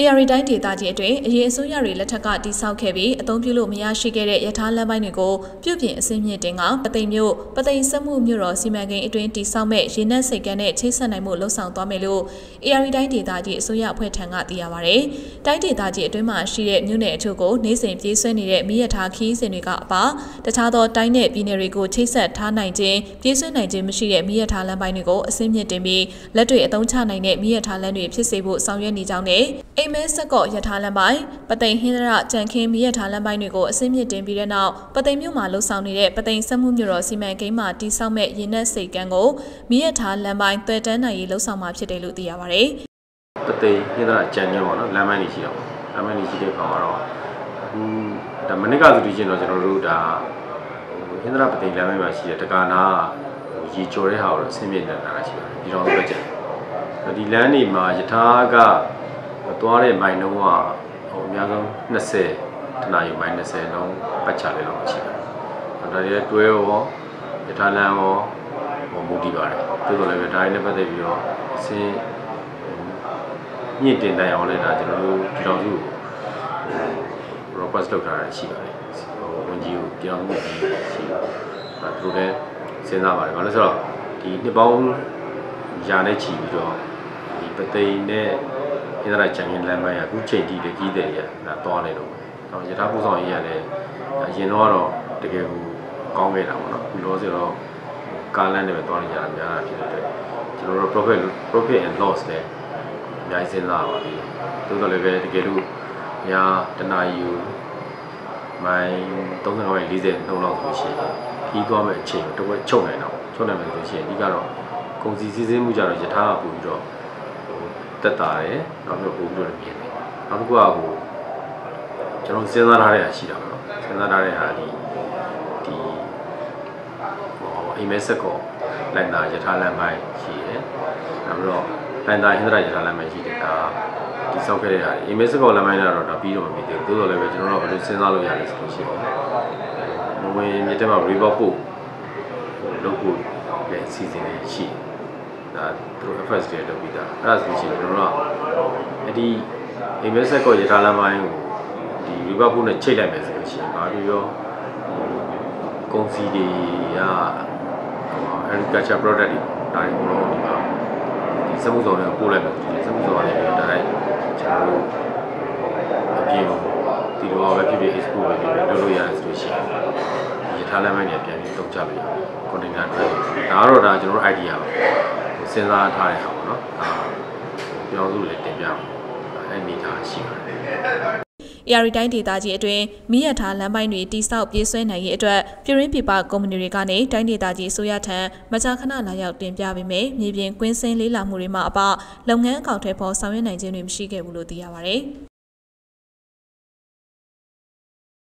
AR တိုင်းဒေသကြီးအတွင်းအရေးအစိုးရတွေလက်ထက်ကတိစောက်ခဲ့ပြီးအသုံးပြုလို့မရရှိခဲ့တဲ့ရထားလမ်းပိုင်းတွေကိုပြုပြင်အစင်းမြင့်တင်ကပသိမ်မြို့ပသိမ်စက်မှုမြို့တော်စီမံကိန်းအတွင်းတိစောက်မဲ့ရေနက်စိတ်ကန်းနဲ့ချိတ်ဆက်နိုင်မှုလှုံ့ဆော်သွားမယ်လို့ AR တိုင်းဒေသကြီးအစိုးရအဖွဲ့ထံကသိရပါဗျ။တိုင်းဒေသကြီးအတွင်းမှာရှိတဲ့မြို့နယ်အချို့ကိုနေစဉ်ပြေးဆွဲနေတဲ့မိရထားခီးစဉ်တွေကအပါတခြားသောတိုင်းနယ်ပြည်နယ်တွေကိုချိတ်ဆက်ထားနိုင်ခြင်းပြေးဆွဲနိုင်ခြင်းမရှိတဲ့မိရထားလမ်းပိုင်းတွေကိုအစင်းမြင့်တင်ပြီးလက်တွေအသုံးချနိုင်တဲ့မိရထားလမ်းတွေဖြစ်စေဖို့ဆောင်ရွက်နေကြောင်းနဲ့ အိမ်မဲဆက်ကော့ရထားလမ်းပိုင်းပသိမ်ဟင်းရကြံခင်းမိရထားလမ်းပိုင်းတွေကိုအစင်းမြင့်တင်ပြီးတဲ့နောက်ပသိမ်မြို့မှာလှုပ်ဆောင်နေတဲ့ပသိမ်စက်မှုမြို့တော်စီမံကိန်းမှာတိစောက်မဲ့ရင်းနှက်စိတ်ကန်းကိုမိရထားလမ်းပိုင်းသွဲတန်းနိုင်ရေးလှုပ်ဆောင်မှာဖြစ်တယ်လို့သိရပါဗျ။ပသိမ်ဟင်းရကြံခင်းပေါ့နော်လမ်းပိုင်းကြီးရှိတော့လမ်းပိုင်းကြီးရှိတဲ့ကောင်ကတော့အခုဒါမနစ်ကဆိုဒီချင်းတော့ကျွန်တော်တို့ဒါဟင်းရပသိမ်လမ်းပိုင်းမှာရှိတဲ့တက္ကနာရေကျော်တဲ့ဟာကိုအဆင်ပြေနေတာရှိပါတယ်ဒီတော့ပဲကြည့်ဒီလမ်းနေမှာယထာက သွားတဲ့မိုင်နှုန်းကဟိုအများဆုံး20တနာရီမိုင်20လုံးပတ်ချလေးလောက်ရှိတယ်။ဒါတွေတွဲရောယထာလမ်းရောဟိုမူတည်ပါတယ်။တိုးတော်လည်းပဲဒါတွေနဲ့ပတ်သက်ပြီးတော့အစင်းညစ်တင်တိုင်အောင်လည်းဒါကျွန်တော်တို့ပြည်တော်စုကို request လုပ်ထားတာရှိပါတယ်။ဟိုဝန်ကြီးကိုပြည်တော်စုကိုရှိတယ်။ဒါသူလည်းစဉ်းစားပါတယ်။ဘာလို့ဆိုတော့ဒီနှစ်ပေါင်းရာနဲ့ချီပြီးတော့ဒီပသိမ်နဲ့ ဣသရာချန်ရင်လမ်းပိုင်းကအခုချိန်ထိတကြီးတယ်ရတာသွားနေတော့။တော့ယထာပူဆောင်ရေးရလည်းအရင်တော့ကတော့တကယ်ကိုကောင်းခဲ့တာပေါ့နော်။ဒီလိုဆိုတော့ကားလမ်းတွေပဲသွားနေကြတာများတာဖြစ်တဲ့အတွက်ကျွန်တော်တို့ profit profit and loss လည်းအများကြီးစဉ်းစားပါပြီ။သို့တော်လည်းပဲတကယ်လို့ညာတနာယူမိုင်35မိုင်40နှုန်းလောက်ဆိုရှင်ပြီးသွားမဲ့အချိန်တော့ချုပ်နိုင်တော့ချုပ်နိုင်မယ်ဆိုရှင်ဒီကတော့ကုန်စည်စည်းစိမ်မှုကြတော့ယထာကပို့ပြီးတော့ တက်တာတယ်နောက်ပြီးပို့ပြီးတော့မြင်တယ်နောက်တစ်ခုကဟိုကျွန်တော်စဉ်းစားထားတဲ့အရှိတာပေါ့နော်စဉ်းစားထားတဲ့ဟာဒီဒီဟိုအိမ်မဲဆက်ကောလိုက်တာယထာလမ်းပိုင်းရှိတယ်နောက်ပြီးတော့ပန်တာဟင်္ဒရာယထာလမ်းပိုင်းရှိတယ်ဒါဒီဆောက်ခဲ့တဲ့ဟာအိမ်မဲဆက်ကောလမ်းပိုင်းကတော့ဒါပြီးတော့မပြီးသေးဘူးသို့တော်လည်းပဲကျွန်တော်တို့ဘယ်လိုစဉ်းစားလို့ရလဲဆိုလို့ရှိရင်မဝင်မြစ်ထဲမှာ river ပို့လုပ်ဖို့လည်းအစီအစဉ်တွေရှိတယ် ဒါသူတို့ FS တွေလုပ်ပြီးသားအဲ့ဒါဆိုရှင်ကျွန်တော်တို့ကအဲ့ဒီ invest ကောရထားလမ်းပိုင်းကိုဒီ river pool နဲ့ချိတ်လိုက်မယ်ဆိုလို့ရှိရင်ဘာပြောရောကုန်စည်တွေက agriculture product တွေဒါတွေအကုန်လုံးဒီမှာဒီစမှုဆောင်တွေပို့လိုက်မယ်ဒီစမှုဆောင်တွေဒါတိုင်းကျွန်တော်တို့အပြင်ဒီလိုပဲဖြစ်ဖြစ် export ပဲဖြစ်ဖြစ်လုပ်လို့ရတယ်ဆိုလို့ရှိရင်ရထားလမ်းပိုင်းတွေပြန်ပြီးတုံ့ချလို့ရတယ် container drive ဒါကတော့ဒါကျွန်တော်တို့ idea ပါ စဉ်းစားထားတဲ့ဟာပေါ့နော်ဒါပြောစုလည်းတင်ပြမှာအဲ့မိသားရှိပါတယ် AR တိုင်းဒေသကြီးအတွင်းမိရထားလမ်းပိုင်းတွေတိစောက်ပြေးဆွဲနိုင်ရေးအတွက်ပြည်ရင်းပြပကုမ္ပဏီတွေကနေတိုင်းဒေသကြီးအစိုးရထံမကြာခဏလာရောက်တင်ပြပေးမယ်မြေပြင်ကွင်းစင်းလေးလာမှုတွေမှာအပလုပ်ငန်းအကောင့်ထဲပေါ်ဆောင်ရွက်နိုင်ခြင်းတွေမရှိခဲ့ဘူးလို့သိရပါဗျ။